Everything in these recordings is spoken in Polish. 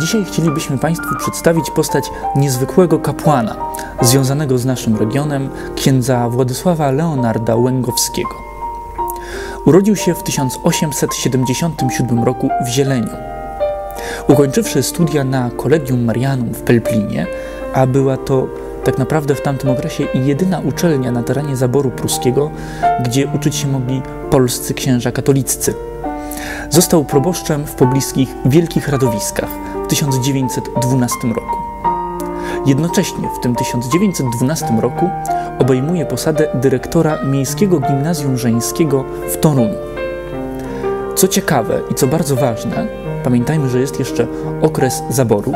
Dzisiaj chcielibyśmy Państwu przedstawić postać niezwykłego kapłana związanego z naszym regionem, księdza Władysława Leonarda Łęgowskiego. Urodził się w 1877 roku w Zieleniu. Ukończywszy studia na Kolegium Marianum w Pelplinie, a była to tak naprawdę w tamtym okresie jedyna uczelnia na terenie zaboru pruskiego, gdzie uczyć się mogli polscy księża katoliccy. Został proboszczem w pobliskich Wielkich Radowiskach w 1912 roku. Jednocześnie w tym 1912 roku obejmuje posadę dyrektora Miejskiego Gimnazjum Żeńskiego w Toruniu. Co ciekawe i co bardzo ważne, pamiętajmy, że jest jeszcze okres zaborów.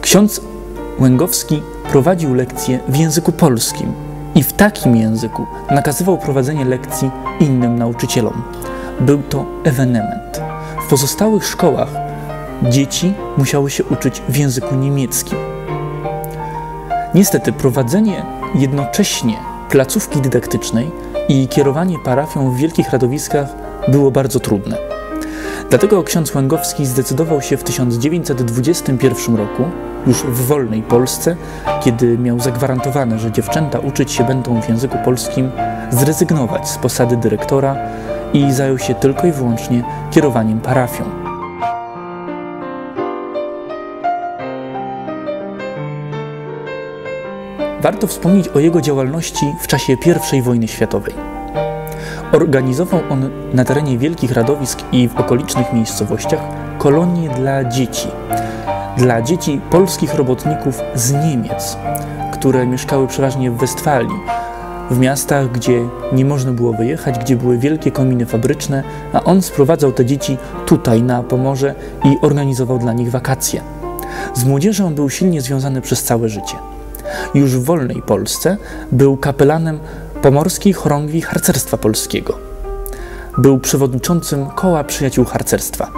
Ksiądz Łęgowski prowadził lekcje w języku polskim i w takim języku nakazywał prowadzenie lekcji innym nauczycielom. Był to ewenement. W pozostałych szkołach dzieci musiały się uczyć w języku niemieckim. Niestety prowadzenie jednocześnie placówki dydaktycznej i kierowanie parafią w wielkich radowiskach było bardzo trudne. Dlatego ksiądz Łęgowski zdecydował się w 1921 roku, już w wolnej Polsce, kiedy miał zagwarantowane, że dziewczęta uczyć się będą w języku polskim, zrezygnować z posady dyrektora i zajął się tylko i wyłącznie kierowaniem parafią. Warto wspomnieć o jego działalności w czasie I wojny światowej. Organizował on na terenie wielkich radowisk i w okolicznych miejscowościach kolonie dla dzieci. Dla dzieci polskich robotników z Niemiec, które mieszkały przeważnie w Westfalii, w miastach, gdzie nie można było wyjechać, gdzie były wielkie kominy fabryczne, a on sprowadzał te dzieci tutaj na Pomorze i organizował dla nich wakacje. Z młodzieżą był silnie związany przez całe życie. Już w wolnej Polsce był kapelanem Pomorskiej Chorągwi Harcerstwa Polskiego. Był przewodniczącym Koła Przyjaciół Harcerstwa.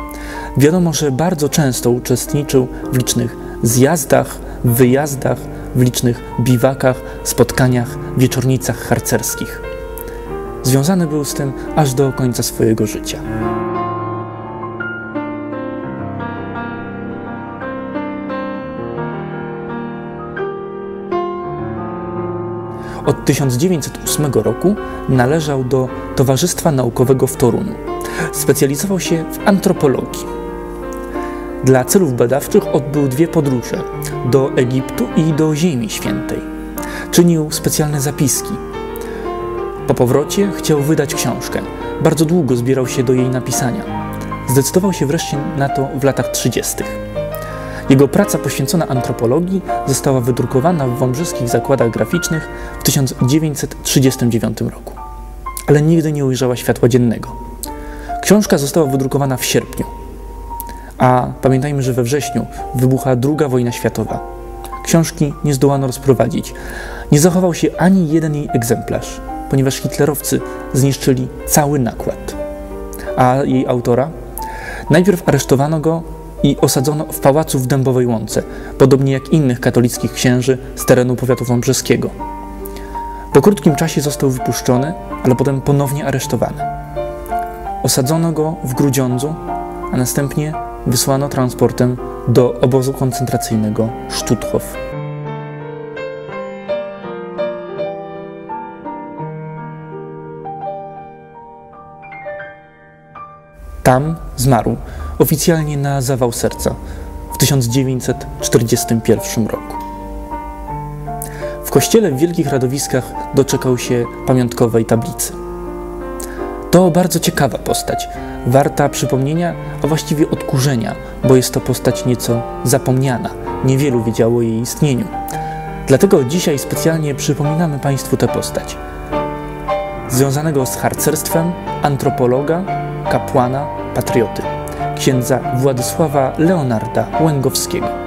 Wiadomo, że bardzo często uczestniczył w licznych zjazdach, wyjazdach, w licznych biwakach, spotkaniach, wieczornicach harcerskich. Związany był z tym aż do końca swojego życia. Od 1908 roku należał do Towarzystwa Naukowego w Toruniu. Specjalizował się w antropologii. Dla celów badawczych odbył dwie podróże do Egiptu i do Ziemi Świętej. Czynił specjalne zapiski. Po powrocie chciał wydać książkę. Bardzo długo zbierał się do jej napisania. Zdecydował się wreszcie na to w latach 30. Jego praca poświęcona antropologii została wydrukowana w wąbrzyskich zakładach graficznych w 1939 roku, ale nigdy nie ujrzała światła dziennego. Książka została wydrukowana w sierpniu, a pamiętajmy, że we wrześniu wybucha II wojna światowa. Książki nie zdołano rozprowadzić. Nie zachował się ani jeden jej egzemplarz, ponieważ hitlerowcy zniszczyli cały nakład. A jej autora? Najpierw aresztowano go i osadzono w pałacu w Dębowej Łące, podobnie jak innych katolickich księży z terenu powiatu wąbrzeskiego. Po krótkim czasie został wypuszczony, ale potem ponownie aresztowany. Osadzono go w Grudziądzu, a następnie wysłano transportem do obozu koncentracyjnego Stutthof. Tam zmarł oficjalnie na zawał serca w 1941 roku. W kościele w Wielkich Radowiskach doczekał się pamiątkowej tablicy. To bardzo ciekawa postać, warta przypomnienia, a właściwie odkurzenia, bo jest to postać nieco zapomniana. Niewielu wiedziało o jej istnieniu. Dlatego dzisiaj specjalnie przypominamy Państwu tę postać. Związanego z harcerstwem, antropologa, kapłana, patrioty księdza Władysława Leonarda Łęgowskiego.